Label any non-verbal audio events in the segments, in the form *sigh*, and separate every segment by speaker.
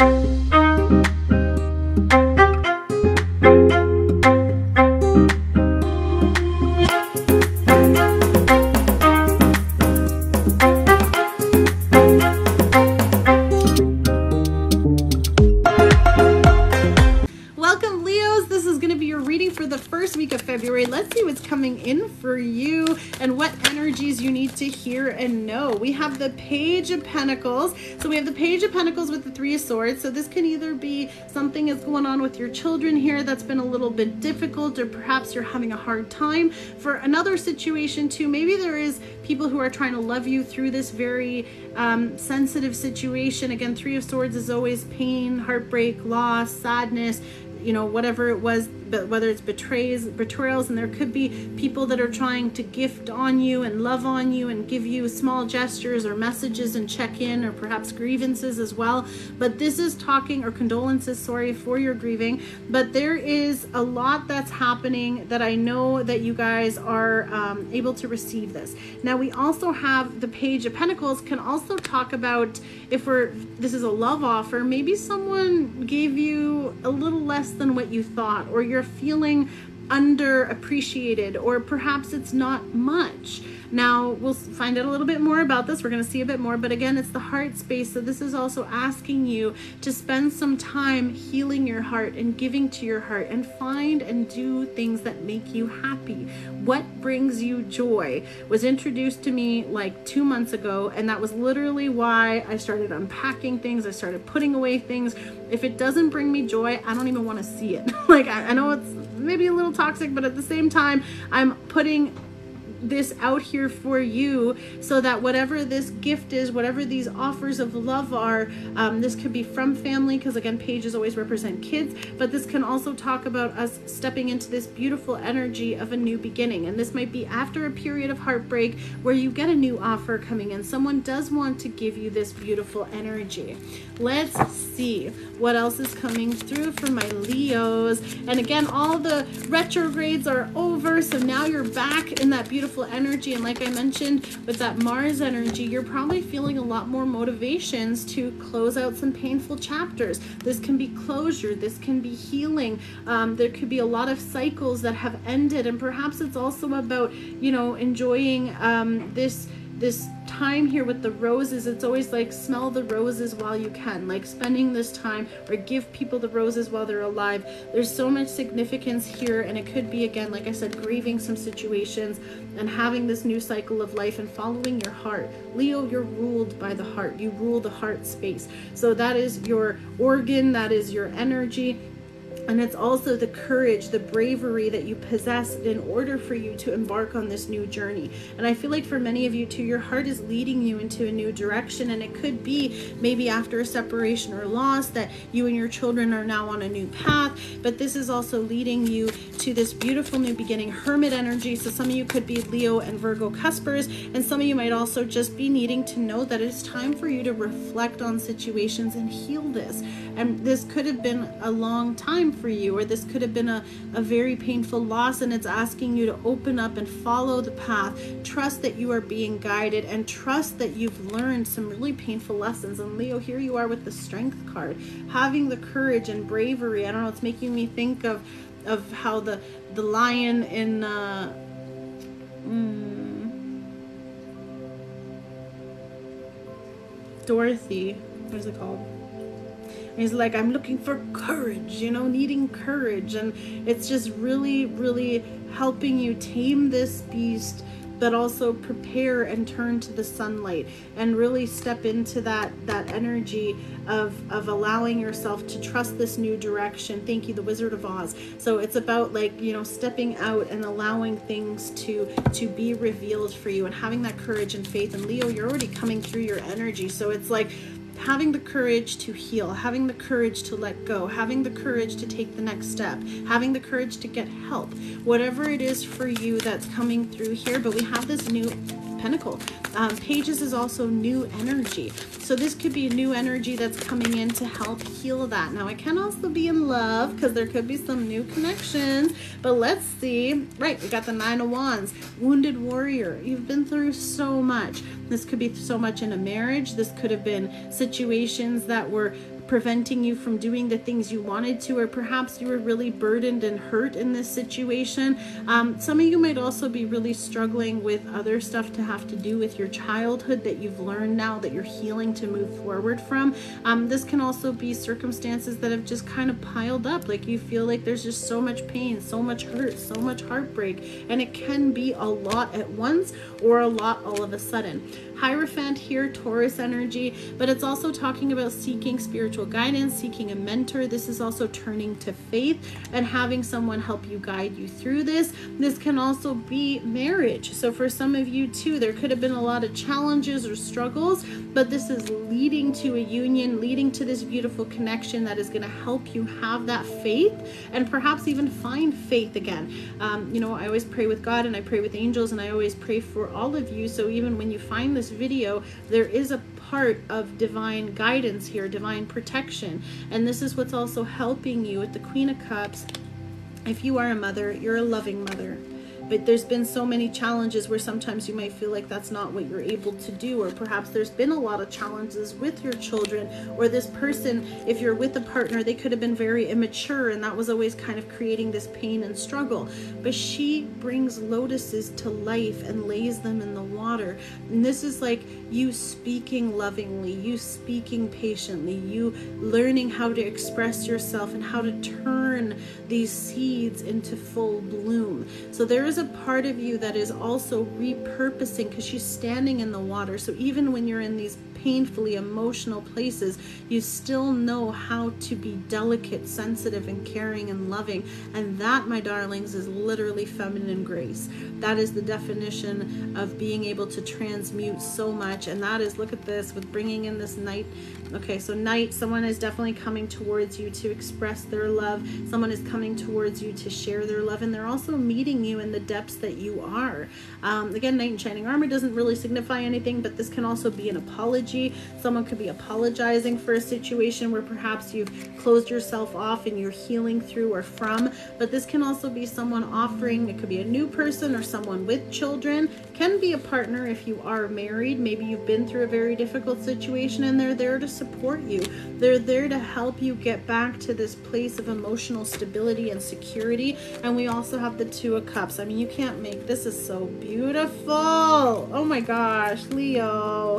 Speaker 1: Welcome, know. We have the Page of Pentacles. So we have the Page of Pentacles with the Three of Swords. So this can either be something that's going on with your children here that's been a little bit difficult, or perhaps you're having a hard time. For another situation, too, maybe there is people who are trying to love you through this very um, sensitive situation. Again, Three of Swords is always pain, heartbreak, loss, sadness you know whatever it was but whether it's betrays betrayals and there could be people that are trying to gift on you and love on you and give you small gestures or messages and check in or perhaps grievances as well. But this is talking or condolences sorry for your grieving. But there is a lot that's happening that i know that you guys are um, able to receive this. Now we also have the page of pentacles can also talk about if we're this is a love offer maybe someone gave you a little less than what you thought or you're feeling underappreciated or perhaps it's not much. Now we'll find out a little bit more about this. We're going to see a bit more but again it's the heart space so this is also asking you to spend some time healing your heart and giving to your heart and find and do things that make you happy. What brings you joy? Was introduced to me like two months ago and that was literally why i started unpacking things i started putting away things. If it doesn't bring me joy i don't even want to see it. *laughs* Like I, I know it's maybe a little toxic but at the same time i'm putting this out here for you so that whatever this gift is, whatever these offers of love are, um, this could be from family because again, pages always represent kids, but this can also talk about us stepping into this beautiful energy of a new beginning. And this might be after a period of heartbreak where you get a new offer coming in. Someone does want to give you this beautiful energy. Let's see what else is coming through for my Leos. And again, all the retrogrades are over, so now you're back in that beautiful beautiful energy. And like I mentioned with that Mars energy, you're probably feeling a lot more motivations to close out some painful chapters. This can be closure, this can be healing. Um, there could be a lot of cycles that have ended. And perhaps it's also about, you know, enjoying um, this this time here with the roses it's always like smell the roses while you can. Like spending this time or give people the roses while they're alive. There's so much significance here and it could be again like i said grieving some situations and having this new cycle of life and following your heart. Leo you're ruled by the heart. You rule the heart space. So that is your organ that is your energy and it's also the courage, the bravery that you possess in order for you to embark on this new journey. And I feel like for many of you too, your heart is leading you into a new direction. And it could be maybe after a separation or loss that you and your children are now on a new path. But this is also leading you to this beautiful new beginning, hermit energy. So some of you could be Leo and Virgo cuspers. And some of you might also just be needing to know that it's time for you to reflect on situations and heal this. And this could have been a long time for you, or this could have been a, a very painful loss, and it's asking you to open up and follow the path. Trust that you are being guided, and trust that you've learned some really painful lessons. And Leo, here you are with the Strength card, having the courage and bravery. I don't know, it's making me think of of how the the lion in uh, mm, Dorothy, what is it called? He's like, I'm looking for courage, you know, needing courage. And it's just really, really helping you tame this beast but also prepare and turn to the sunlight and really step into that that energy of of allowing yourself to trust this new direction. Thank you the wizard of oz. So it's about like you know stepping out and allowing things to to be revealed for you and having that courage and faith. And leo you're already coming through your energy. So it's like having the courage to heal, having the courage to let go, having the courage to take the next step, having the courage to get help, whatever it is for you that's coming through here. But we have this new pentacle. Um, pages is also new energy. So this could be a new energy that's coming in to help heal that. Now, it can also be in love because there could be some new connections. But let's see. Right, we got the Nine of Wands. Wounded warrior. You've been through so much. This could be so much in a marriage. This could have been situations that were preventing you from doing the things you wanted to, or perhaps you were really burdened and hurt in this situation. Um, some of you might also be really struggling with other stuff to have to do with your childhood that you've learned now that you're healing to move forward from. Um, this can also be circumstances that have just kind of piled up. Like you feel like there's just so much pain, so much hurt, so much heartbreak, and it can be a lot at once or a lot all of a sudden. Hierophant here, Taurus energy, but it's also talking about seeking spiritual guidance, seeking a mentor. This is also turning to faith and having someone help you guide you through this. This can also be marriage. So for some of you too, there could have been a lot of challenges or struggles, but this is leading to a union, leading to this beautiful connection that is going to help you have that faith and perhaps even find faith again. Um, you know, I always pray with God and I pray with angels and I always pray for all of you. So even when you find video, there is a part of divine guidance here, divine protection. And this is what's also helping you with the Queen of Cups. If you are a mother, you're a loving mother. But there's been so many challenges where sometimes you might feel like that's not what you're able to do. Or perhaps there's been a lot of challenges with your children. Or this person if you're with a partner they could have been very immature. And that was always kind of creating this pain and struggle. But she brings lotuses to life and lays them in the water and this is like you speaking lovingly you speaking patiently you learning how to express yourself and how to turn these seeds into full bloom so there is a part of you that is also repurposing because she's standing in the water. So even when you're in these painfully emotional places, you still know how to be delicate, sensitive, and caring and loving. And that, my darlings, is literally feminine grace. That is the definition of being able to transmute so much. And that is, look at this, with bringing in this knight. Okay, so knight, someone is definitely coming towards you to express their love. Someone is coming towards you to share their love. And they're also meeting you in the depths that you are. Um, again, knight in shining armor doesn't really signify anything, but this can also be an apology apology. Someone could be apologizing for a situation where perhaps you've closed yourself off and you're healing through or from. But this can also be someone offering, it could be a new person or someone with children, can be a partner if you are married. Maybe you've been through a very difficult situation and they're there to support you. They're there to help you get back to this place of emotional stability and security. And we also have the Two of Cups. I mean, you can't make this is so beautiful. Oh my gosh, Leo.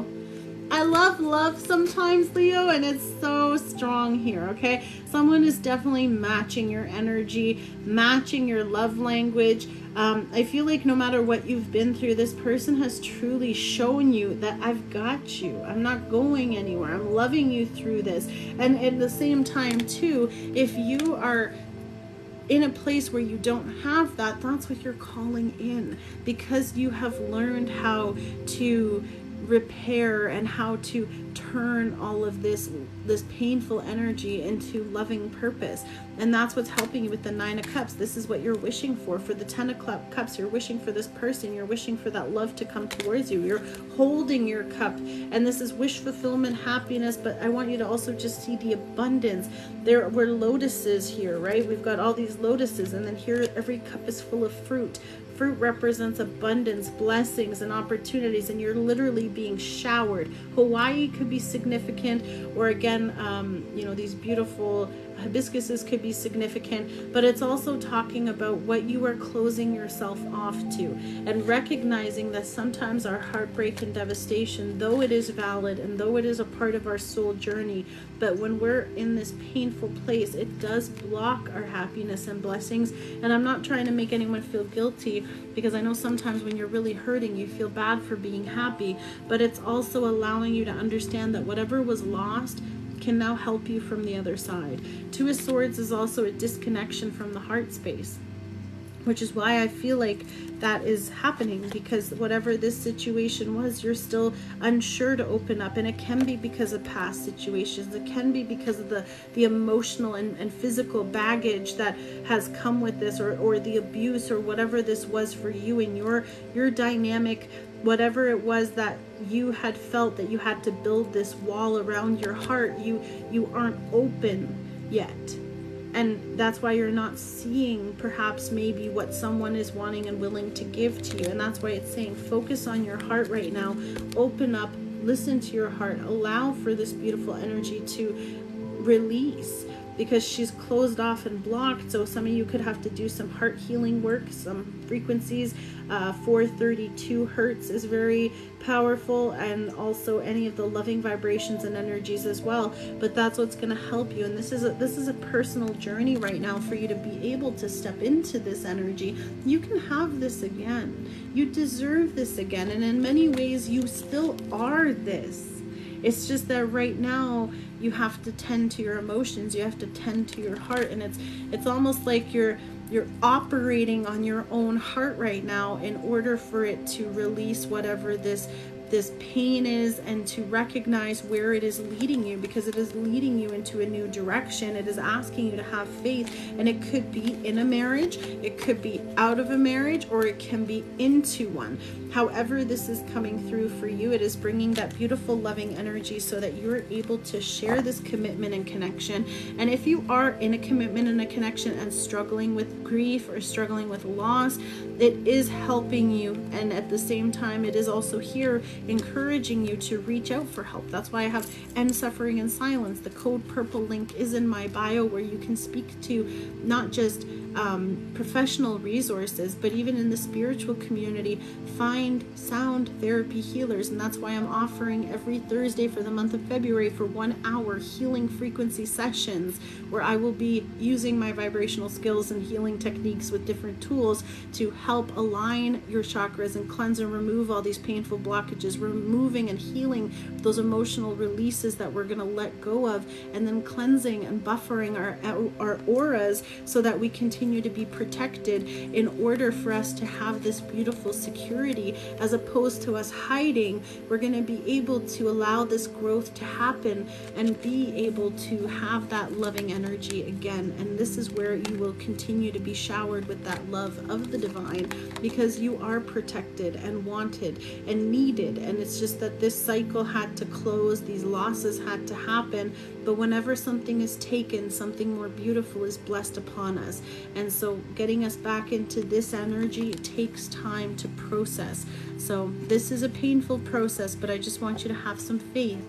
Speaker 1: Love love sometimes, Leo, and it's so strong here, okay? Someone is definitely matching your energy, matching your love language. Um, I feel like no matter what you've been through, this person has truly shown you that I've got you. I'm not going anywhere. I'm loving you through this. And at the same time, too, if you are in a place where you don't have that, that's what you're calling in because you have learned how to repair and how to turn all of this this painful energy into loving purpose. And that's what's helping you with the nine of cups. This is what you're wishing for for the ten of cups. You're wishing for this person. You're wishing for that love to come towards you. You're holding your cup. And this is wish fulfillment happiness. But i want you to also just see the abundance. There were lotuses here right? We've got all these lotuses. And then here every cup is full of fruit fruit represents abundance, blessings, and opportunities, and you're literally being showered. Hawaii could be significant, or again, um, you know, these beautiful hibiscuses could be significant, but it's also talking about what you are closing yourself off to and recognizing that sometimes our heartbreak and devastation, though it is valid and though it is a part of our soul journey, but when we're in this painful place, it does block our happiness and blessings. And I'm not trying to make anyone feel guilty because I know sometimes when you're really hurting, you feel bad for being happy, but it's also allowing you to understand that whatever was lost can now help you from the other side. Two of Swords is also a disconnection from the heart space, which is why I feel like that is happening because whatever this situation was, you're still unsure to open up. And it can be because of past situations. It can be because of the, the emotional and, and physical baggage that has come with this or, or the abuse or whatever this was for you and your, your dynamic whatever it was that you had felt that you had to build this wall around your heart you you aren't open yet. And that's why you're not seeing perhaps maybe what someone is wanting and willing to give to you. And that's why it's saying focus on your heart right now. Open up listen to your heart. Allow for this beautiful energy to release because she's closed off and blocked. So some of you could have to do some heart healing work, some frequencies. Uh, 432 hertz is very powerful, and also any of the loving vibrations and energies as well. But that's what's going to help you. And this is a, this is a personal journey right now for you to be able to step into this energy. You can have this again. You deserve this again, and in many ways, you still are this. It's just that right now you have to tend to your emotions you have to tend to your heart and it's it's almost like you're you're operating on your own heart right now in order for it to release whatever this this pain is and to recognize where it is leading you because it is leading you into a new direction. It is asking you to have faith, and it could be in a marriage, it could be out of a marriage, or it can be into one. However, this is coming through for you, it is bringing that beautiful, loving energy so that you're able to share this commitment and connection. And if you are in a commitment and a connection and struggling with grief or struggling with loss, it is helping you. And at the same time, it is also here encouraging you to reach out for help. That's why I have End Suffering in Silence. The code purple link is in my bio where you can speak to not just um, professional resources, but even in the spiritual community, find sound therapy healers. And that's why I'm offering every Thursday for the month of February for one hour healing frequency sessions where I will be using my vibrational skills and healing techniques with different tools to help align your chakras and cleanse and remove all these painful blockages, removing and healing those emotional releases that we're going to let go of, and then cleansing and buffering our, our auras so that we continue to be protected in order for us to have this beautiful security as opposed to us hiding. We're going to be able to allow this growth to happen and be able to have that loving energy again. And this is where you will continue to be showered with that love of the divine because you are protected and wanted and needed. And it's just that this cycle had to close, these losses had to happen. But whenever something is taken, something more beautiful is blessed upon us. And so getting us back into this energy takes time to process. So this is a painful process, but I just want you to have some faith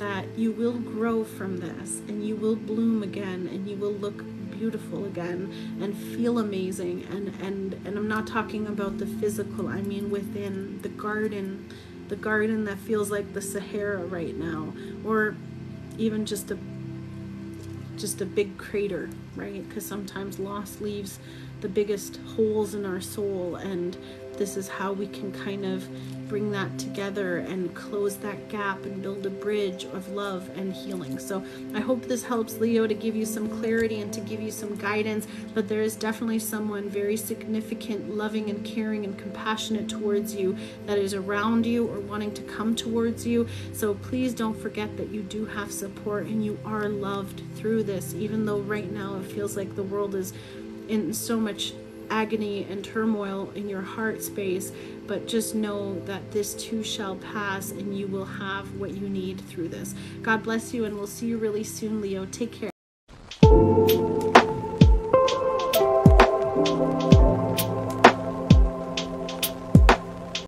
Speaker 1: that you will grow from this and you will bloom again and you will look beautiful again and feel amazing and and and I'm not talking about the physical I mean within the garden the garden that feels like the Sahara right now or even just a just a big crater, right? Because sometimes loss leaves the biggest holes in our soul, and this is how we can kind of bring that together and close that gap and build a bridge of love and healing. So I hope this helps Leo to give you some clarity and to give you some guidance. But there is definitely someone very significant, loving and caring and compassionate towards you that is around you or wanting to come towards you. So please don't forget that you do have support and you are loved through this, even though right now it feels like the world is in so much agony and turmoil in your heart space, but just know that this too shall pass and you will have what you need through this. God bless you, and we'll see you really soon, Leo. Take care.